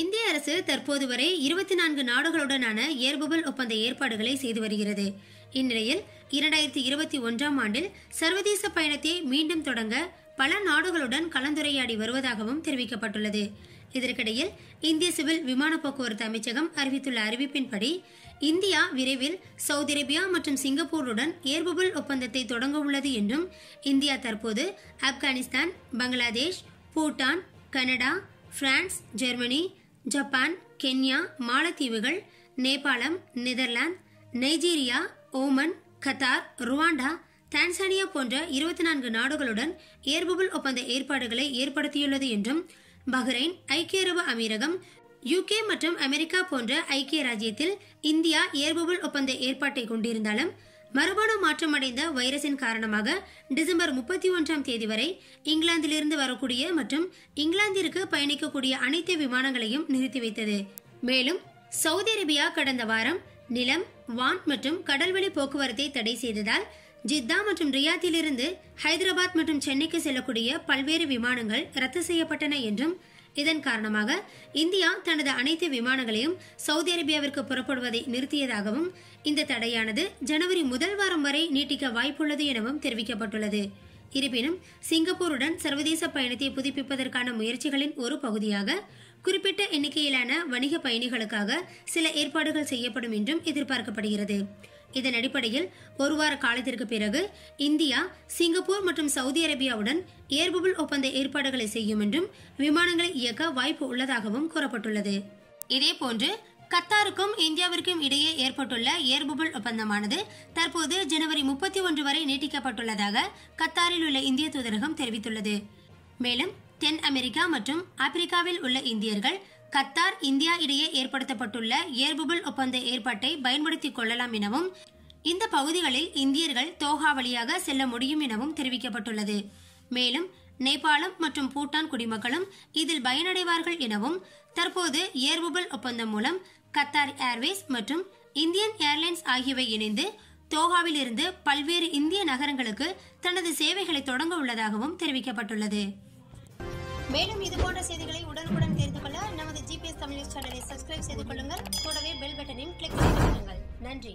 இந்திய அரசு தற்போது வரை இருபத்தி நான்கு நாடுகளுடனான ஏர்புபல் ஒப்பந்த ஏற்பாடுகளை செய்து வருகிறது. இந்நிலையில் இரண்டாயிரத்தி இருபத்தி ஒன்றாம் ஆண்டில் சர்வதேச பயணத்தை மீண்டும் தொடங்க பல நாடுகளுடன் கலந்துரையாடி வருவதாகவும் தெரிவிக்கப்பட்டுள்ளது. இதற்கிடையில் இந்திய சிவில் விமான போக்குவரத்து அமைச்சகம் அறிவித்துள்ள அறிவிப்பின்படி இந்தியா விரைவில் சவுதி அரேபியா மற்றும் சிங்கப்பூருடன் ஏர்புபல் ஒப்பந்தத்தை தொடங்க உள்ளது என்றும் இந்தியா தற்போது Afghanistan Bangladesh Bhutan Canada France Germany Japan Kenya மாலத்தீவுகள் நேபாளம் Netherlands Nigeria Oman Qatar Rwanda Tanzania போன்ற இருபத்தி நான்கு நாடுகளுடன் ஏர்புபுல் ஒப்பந்த ஏற்பாடுகளை ஏற்படுத்தியுள்ளது என்றும் பஹ்ரைன் ஐக்கிய அரபு அமீரகம் யுகே மற்றும் அமெரிக்கா போன்ற ஐக்கிய ராஜ்யத்தில் இந்தியா ஏர்புபுல் ஒப்பந்த ஏற்பாட்டை கொண்டிருந்தாலும் மரபணு மாற்றமடைந்த வைரஸின் காரணமாக டிசம்பர் முப்பத்தி ஒன்றாம் தேதி வரை இங்கிலாந்திலிருந்து வரக்கூடிய மற்றும் இங்கிலாந்திற்கு பயணிக்கக்கூடிய அனைத்து விமானங்களையும் நிறுத்தி வைத்தது. மேலும் சவுதி அரேபியா கடந்த வாரம் நிலம் வான் மற்றும் கடல்வழி போக்குவரத்தை தடை செய்ததால் ஜித்தா மற்றும் ரியாத்திலிருந்து ஹைதராபாத் மற்றும் சென்னைக்கு செல்லக்கூடிய பல்வேறு விமானங்கள் ரத்து செய்யப்பட்டன என்றும் இதன் காரணமாக இந்தியா தனது அனைத்து விமானங்களையும் சவுதி அரேபியாவிற்கு புறப்படுவதை நிறுத்தியதாகவும் இந்த தடையானது ஜனவரி முதல் வாரம் வரை நீட்டிக்க வாய்ப்புள்ளது எனவும் தெரிவிக்கப்பட்டுள்ளது. இருப்பினும் சிங்கப்பூருடன் சர்வதேச பயணத்தை புதுப்பிப்பதற்கான முயற்சிகளின் ஒரு பகுதியாக குறிப்பிட்ட எண்ணிக்கையிலான வணிக பயணிகளுக்காக சில ஏற்பாடுகள் செய்யப்படும் என்றும் எதிர்பார்க்கப்படுகிறது. இதன் அடிப்படையில் ஒரு வார காலத்திற்கு பிறகு இந்தியா சிங்கப்பூர் மற்றும் சவுதி அரேபியாவுடன் ஏர்புபல் ஒப்பந்த ஏற்பாடுகளை செய்யும் என்றும் விமானங்களை இயக்க வாய்ப்பு உள்ளதாகவும் கூறப்பட்டுள்ளது. இதேபோன்று கத்தாருக்கும் இந்தியாவிற்கும் இடையே ஏற்பட்டுள்ள ஏர்புபுல் ஒப்பந்தமானது தற்போது ஜனவரி முப்பத்தி ஒன்று வரை நீட்டிக்கப்பட்டுள்ளதாக கத்தாரில் உள்ள இந்திய தூதரகம் தெரிவித்துள்ளது. மேலும் தென் அமெரிக்கா மற்றும் ஆப்பிரிக்காவில் உள்ள இந்தியர்கள் கத்தார் இந்தியா இடையே ஏற்படுத்தப்பட்டுள்ள ஏர்புபல் ஒப்பந்த ஏற்பாட்டை பயன்படுத்திக் கொள்ளலாம் எனவும் இந்த பகுதிகளில் இந்தியர்கள் தோஹா வழியாக செல்ல முடியும் எனவும் தெரிவிக்கப்பட்டுள்ளது. மேலும் நேபாளம் மற்றும் பூட்டான் குடிமக்களும் இதில் பயனடைவார்கள் எனவும் தற்போது ஏர்புபல் ஒப்பந்தம் மூலம் கத்தார் ஏர்வேஸ் மற்றும் இந்தியன் ஏர்லைன்ஸ் ஆகியவை இணைந்து தோஹாவில் இருந்து பல்வேறு இந்திய நகரங்களுக்கு தனது சேவைகளை தொடங்க உள்ளதாகவும் தெரிவிக்கப்பட்டுள்ளது. மேலும் இது போன்ற செய்திகளை உடனுக்குடன் தெரிந்து கொள்ள நியூஸ் சேனலை சப்ஸ்கிரைப் செய்து கொள்ளுங்கள். கூடவே பெல் பட்டனையும் கிளிக் செய்து கொள்ளுங்கள். நன்றி.